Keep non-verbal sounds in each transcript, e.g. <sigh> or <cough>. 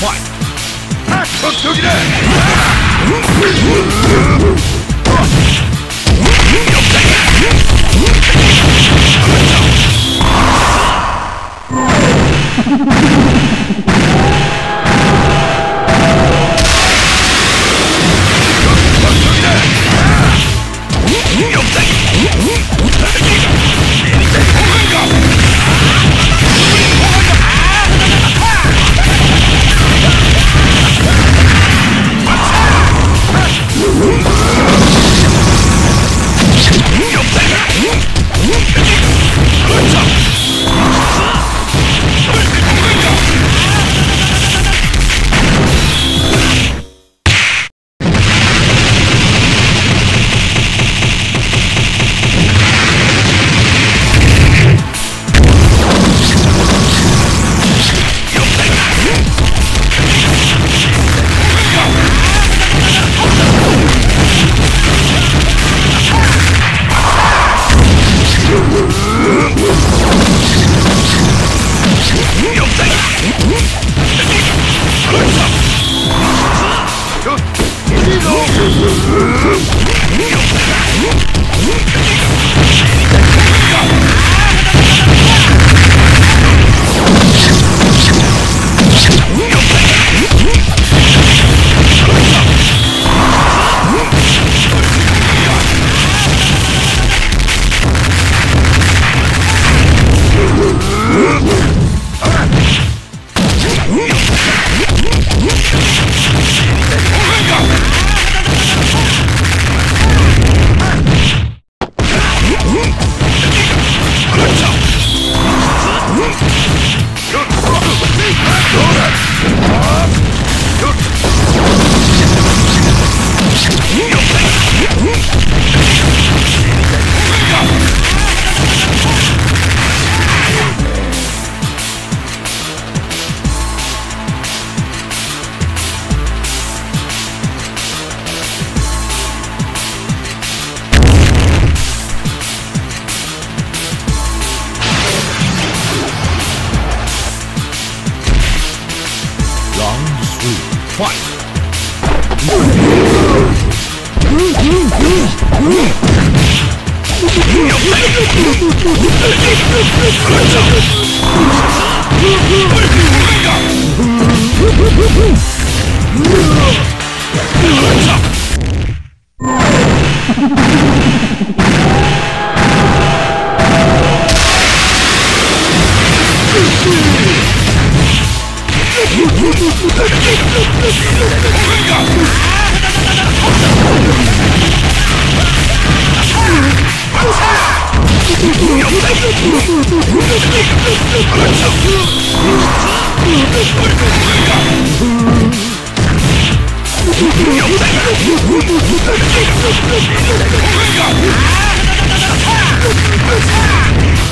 fight! Yes. fight! Ah!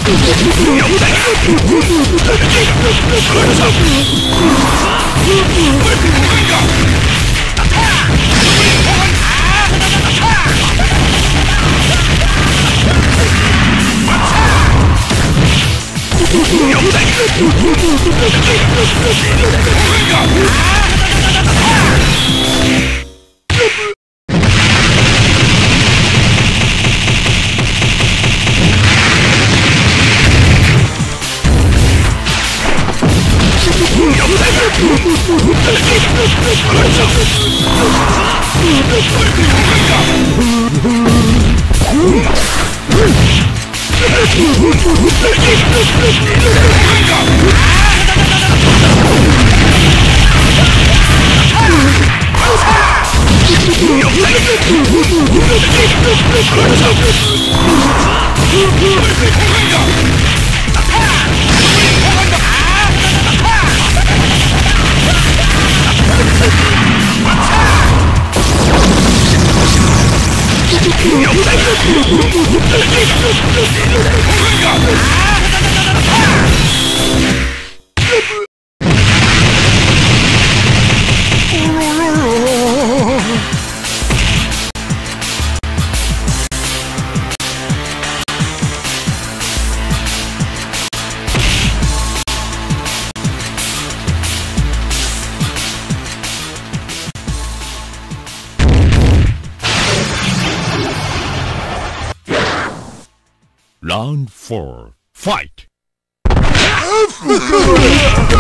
You're Let's go! ¡Venga! Round 4. Fight! <laughs>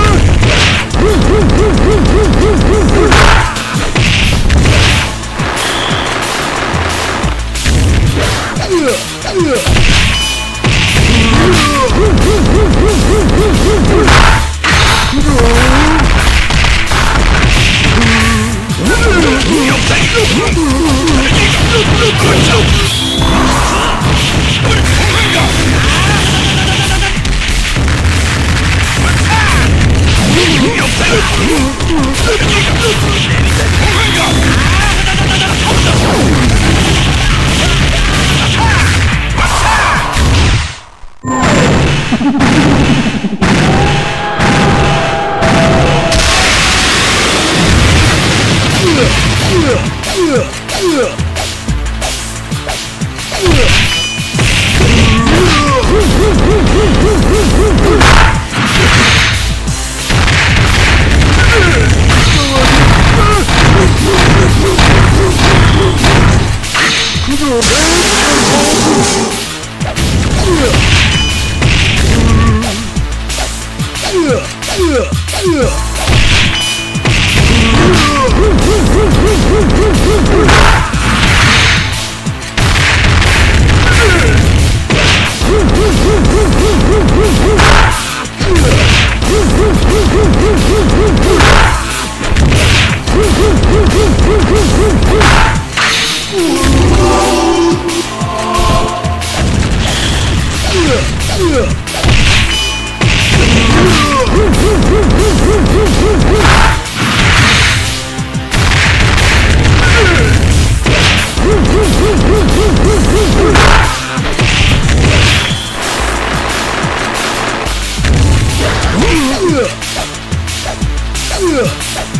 Ugh! 으